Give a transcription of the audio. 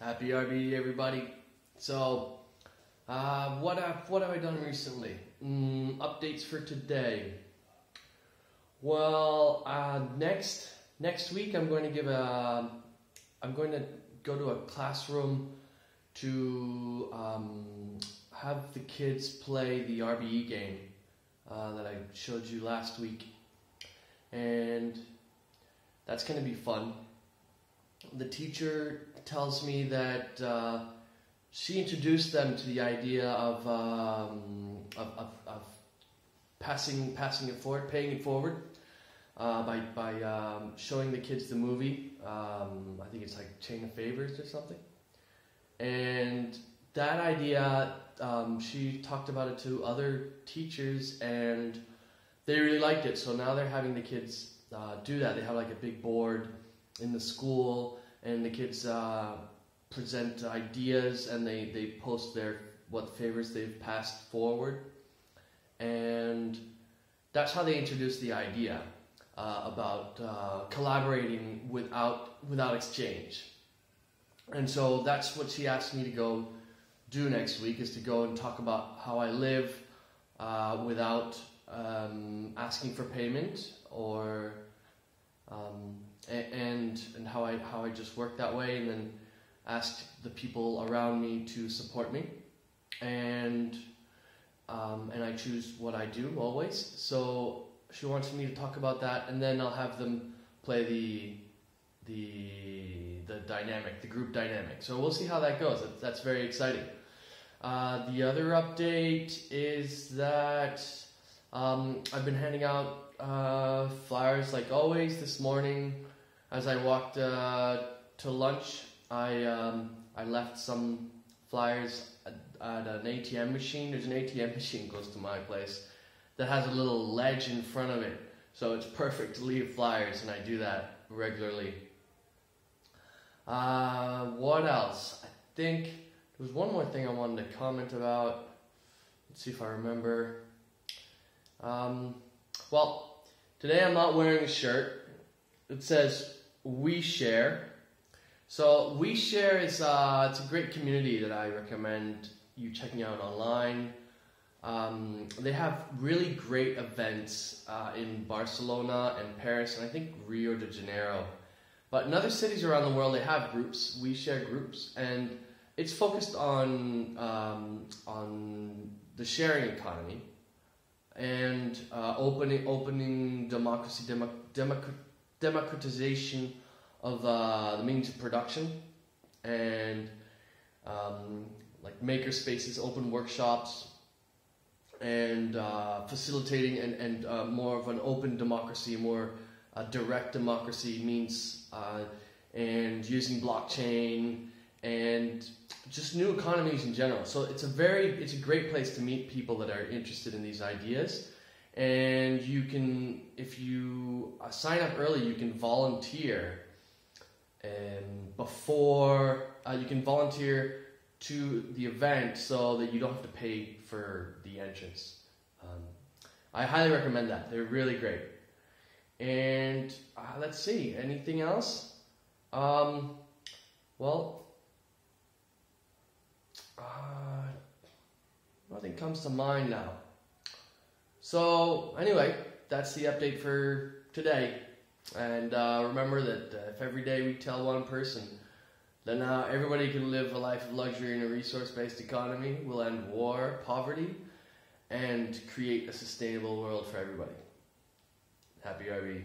Happy RB, everybody. So, uh, what have what have I done recently? Mm, updates for today. Well, uh, next next week I'm going to give a. I'm going to go to a classroom to um, have the kids play the RBE game uh, that I showed you last week, and that's going to be fun. The teacher tells me that uh, she introduced them to the idea of, um, of, of, of, passing passing it forward, paying it forward. Uh, by by um, showing the kids the movie, um, I think it's like Chain of Favors or something, and that idea, um, she talked about it to other teachers, and they really liked it. So now they're having the kids uh, do that. They have like a big board in the school, and the kids uh, present ideas, and they they post their what favors they've passed forward, and that's how they introduce the idea uh, about uh, collaborating without without exchange. And so that's what she asked me to go do next week is to go and talk about how I live uh, without um, asking for payment or how I how I just work that way and then ask the people around me to support me. And um, and I choose what I do always. So she wants me to talk about that and then I'll have them play the the the dynamic the group dynamic. So we'll see how that goes. That's very exciting. Uh, the other update is that um, I've been handing out uh, flyers like always this morning. As I walked uh, to lunch, I um, I left some flyers at, at, an ATM machine. There's an ATM machine close to my place that has a little ledge in front of it, so it's perfect to leave flyers, and I do that regularly. Uh, what else? I think there was one more thing I wanted to comment about. Let's see if I remember. Um, well, today I'm not wearing a shirt. It says "OuiShare." So "OuiShare" is uh, it's a great community that I recommend you checking out online. Um, they have really great events uh, in Barcelona and Paris, and I think Rio de Janeiro. But in other cities around the world, they have groups. OuiShare groups, and it's focused on um, on the sharing economy and uh, opening opening democracy democ- democ- democratization of uh, the means of production and um, like maker spaces, open workshops, and uh, facilitating and, and uh, more of an open democracy, more direct democracy means uh, and using blockchain and just new economies in general. So it's a very it's a great place to meet people that are interested in these ideas. And you can, if you uh, sign up early, you can volunteer. And before uh, you can volunteer to the event, so that you don't have to pay for the entrance. Um, I highly recommend that. They're really great. And uh, let's see, anything else? Um, well, uh, nothing comes to mind now. So, anyway, that's the update for today. And uh, remember that uh, if every day we tell one person, then uh, everybody can live a life of luxury in a resource based economy, we'll end war, poverty, and create a sustainable world for everybody. Happy RB.